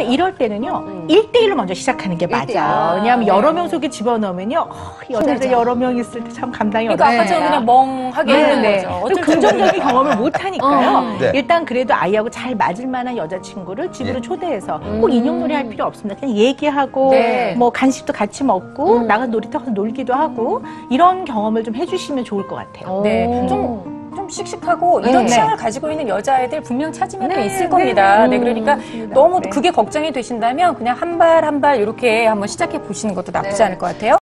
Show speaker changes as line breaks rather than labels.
근데 이럴 때는요,
음.
일 1대1로 먼저 시작하는 게
일대일.
맞아요.
아,
왜냐하면
네.
여러 명 속에 집어넣으면요, 어, 여자들. 여러 명 있을 때 참 감당이
그러니까
어렵습니다.
아까처럼 그냥 멍하게
네,
있는
네.
거죠.
긍정적인. 경험을 못 하니까요.
어.
네.
일단 그래도 아이하고 잘 맞을 만한 여자친구를 집으로
예.
초대해서
음.
꼭 인형놀이 할 필요 없습니다. 그냥 얘기하고
네.
뭐 간식도 같이 먹고
음.
나가 놀이터 가서 놀기도 하고 이런 경험을 좀 해주시면 좋을 것 같아요.
네,
오.
좀, 좀 씩씩하고 이런
네.
취향을 가지고 있는 여자아이들 분명 찾으면 또
네,
있을
네,
겁니다.
네.
네, 그러니까
맞습니다.
너무
네.
그게 걱정이 되신다면 그냥 한 발 한 발 이렇게 한번 시작해 보시는 것도 나쁘지
네.
않을 것 같아요.